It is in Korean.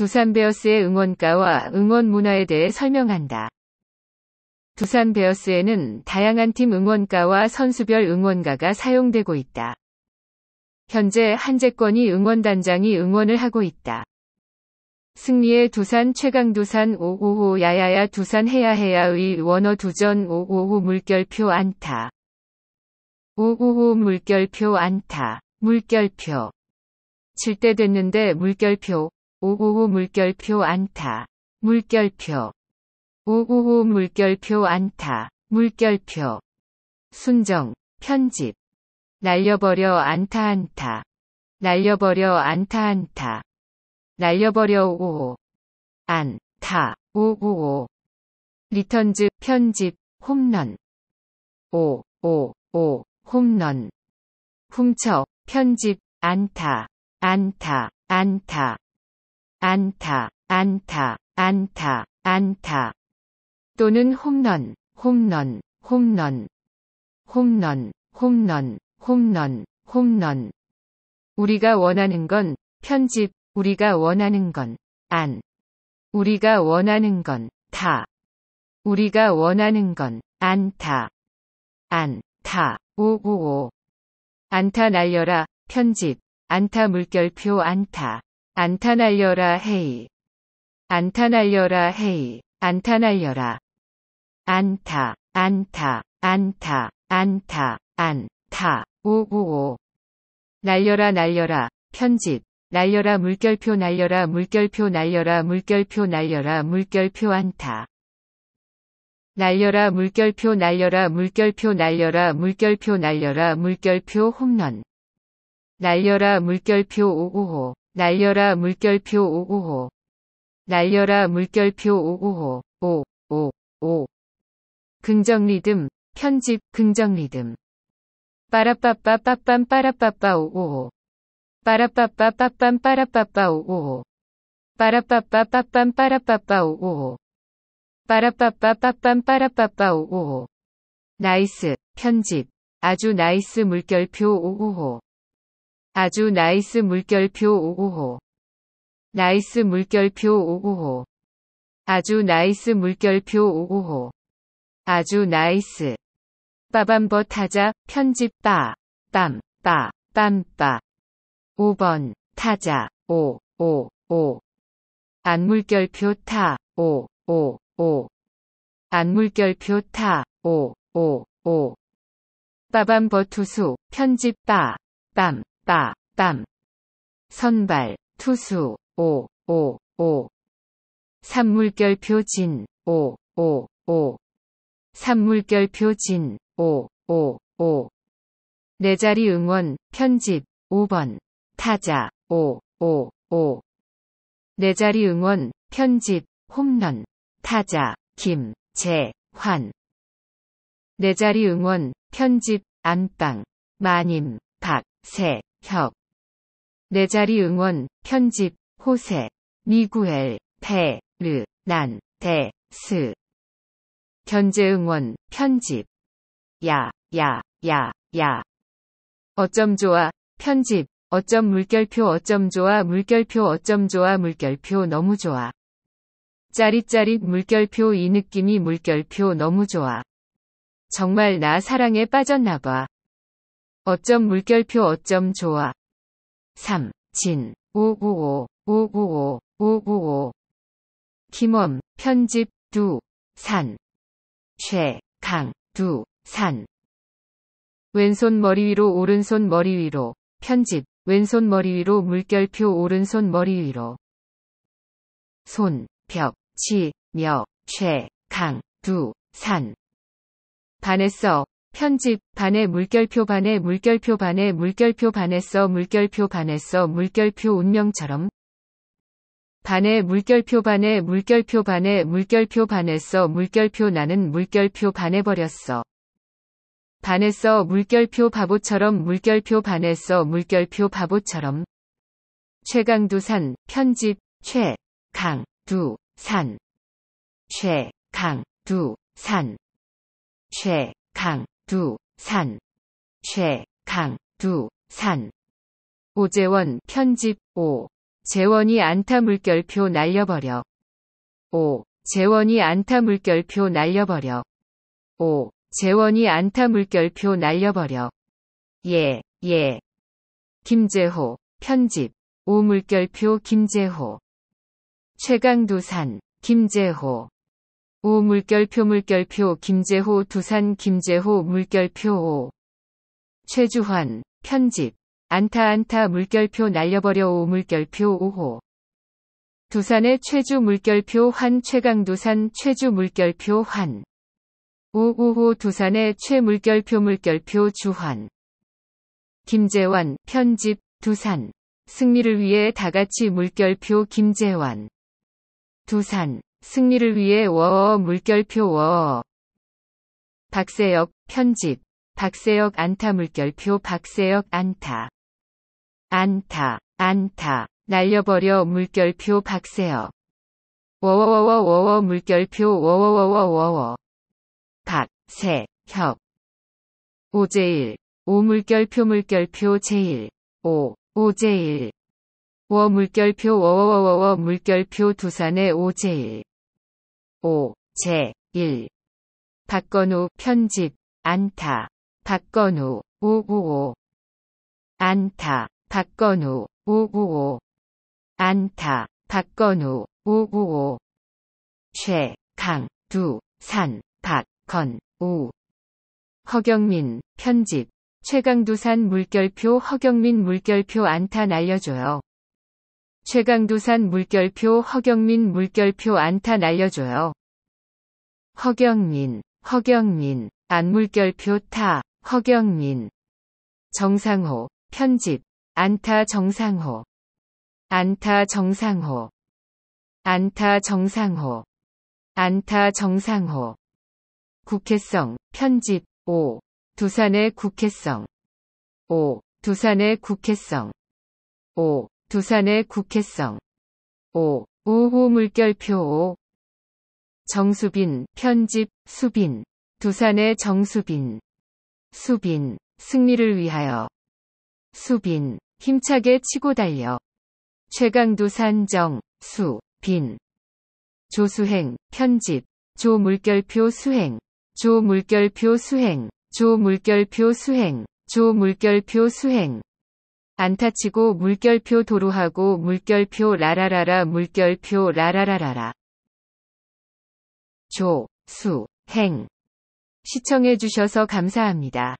두산 베어스의 응원가와 응원 문화에 대해 설명한다. 두산 베어스에는 다양한 팀 응원가와 선수별 응원가가 사용되고 있다. 현재 한재권이 응원단장이 응원을 하고 있다. 승리의 두산 최강 두산 555 야야야 두산 해야 해야의 원어 두전 555 물결표 안타 555 물결표 안타 물결표 칠 때 됐는데 물결표 555 물결표 안타. 물결표. 555 물결표 안타. 물결표. 순정. 편집. 날려버려 안타 안타. 날려버려 안타 안타. 날려버려 오오 안타 오오오 리턴즈 편집 홈런. 오오오 홈런. 훔쳐 편집 안타 안타 안타 안타 안타 안타 안타 또는 홈런 홈런 홈런 홈런 홈런 홈런 홈런 우리가 원하는 건 편집 우리가 원하는 건 안. 우리가 원하는 건 타. 우리가 원하는 건 안타. 안타. 오오오. 안타 날려라. 편집. 안타 물결표 안타. 안타 날려라 헤이. 안타 날려라 헤이. 안타 날려라. 안타. 안타. 안타. 안타. 안타. 오오오. 날려라 날려라. 편집. 날려라 물결표 날려라 물결표 날려라 물결표 날려라 물결표 안타. 날려라 물결표 날려라 물결표 날려라 물결표 날려라 물결표 홈런. 날려라 물결표 555 날려라 물결표 555 날려라 물결표 555 555 긍정 리듬 편집 긍정 리듬 빠라빠빠 빠빰 빠라빠빠 555 빠라빠빠 빠빰 빠라빠빠 오오오. 빠라빠빠 빠빰 빠라빠빠 오오오. 빠라빠빠 빠빰 빠라빠빠 오오오. 나이스, 편집. 아주 나이스 물결표 오오오. 아주 나이스 물결표 오오오. 나이스 물결표 오오오. 아주 나이스 물결표 오오오. 아주 나이스. 빠밤버 타자, 편집 빠, 빰, 빠, 빰, 빠. 5번 타자 5 5 5 안물결표 타 5 5 5 안물결표 타 5 5 5 빠밤버 투수 편집 빠 빰 빠 빰. 선발 투수 5 5 5 산물결표 진5 5 5 산물결표 진5 5 5 내자리 응원 편집 5번. 타자 5 5 5 내자리 응원 편집 홈런. 타자 김 재환. 내자리 응원 편집 안방. 마님 박 세 혁 내 자리 응원 편집 호세 미구엘 페 르 난 데 스 견제 응원 편집 야 야 야 야 어쩜 좋아 편집 어쩜 물결표 어쩜 좋아 물결표 어쩜 좋아 물결표 너무 좋아. 짜릿짜릿 물결표 이 느낌이 물결표 너무 좋아. 정말 나 사랑에 빠졌나봐. 어쩜 물결표 어쩜 좋아. 3. 진. 595. 595. 595. 김원. 편집. 두. 산. 최. 강. 두. 산. 왼손 머리 위로 오른손 머리 위로. 편집. 왼손 머리 위로 물결표 오른손 머리 위로 손, 벽, 치, 며, 최, 강, 두, 산 반했어 편집 반에 물결표 반에 물결표 반에 물결표 반했어 물결표 반했어 물결표 운명처럼. 반에 물결표 반에 물결표 반에 물결표 반했어 물결표 나는 물결표 반해버렸어. 반했어 물결표 바보처럼 물결표 반했어 물결표 바보처럼. 최강두산 편집 최강두산. 최강두산. 최강 두 산 최 강 두 산 오재원 편집 5 재원이 안타 물결표 날려버려. 오, 재원이 안타 물결표 날려버려. 오, 재원이 안타 물결표 날려버려. 예, 예. 김재호, 편집. 오 물결표 김재호. 최강두산, 김재호. 오 물결표 물결표 김재호 두산 김재호 물결표 오. 최주환, 편집. 안타 안타 물결표 날려버려 오 물결표 5호. 두산의 최주 물결표 환 최강두산 최주 물결표 환. 555 두산의 최물결표 물결표 주환. 김재환, 편집, 두산. 승리를 위해 다같이 물결표 김재환. 두산. 승리를 위해 워어 물결표 워어. 박세혁, 편집. 박세혁 안타 물결표 박세혁 안타. 안타, 안타. 날려버려 물결표 박세혁. 워워워워워워 물결표 워워워워워워. 박, 세, 협. 오제일. 오물결표 물결표 제일. 오, 오제일. 워 물결표 워워워워워 물결표 두산의 오제일. 오, 제, 일. 박건우 편집. 안타. 박건우. 오구오. 안타. 박건우. 오구오. 안타. 박건우. 오구오. 최, 강, 두, 산, 박, 건, 우. 허경민, 편집. 최강두산 물결표 허경민 물결표 안타 날려줘요. 최강두산 물결표 허경민 물결표 안타 날려줘요. 허경민, 허경민, 안물결표 타, 허경민. 정상호, 편집. 안타 정상호. 안타 정상호. 안타 정상호. 안타 정상호. 국회성, 편집, 5. 두산의 국회성. 5. 두산의 국회성. 5. 두산의 국회성. 5. 오호 물결표 5. 정수빈, 편집, 수빈. 두산의 정수빈. 수빈, 승리를 위하여. 수빈, 힘차게 치고 달려. 최강두산 정, 수, 빈. 조수행, 편집. 조 물결표 수행. 조 물결표 수행. 조 물결표 수행. 조 물결표 수행. 안타치고 물결표 도루하고 물결표 라라라라 물결표 라라라라라. 조, 수, 행. 시청해주셔서 감사합니다.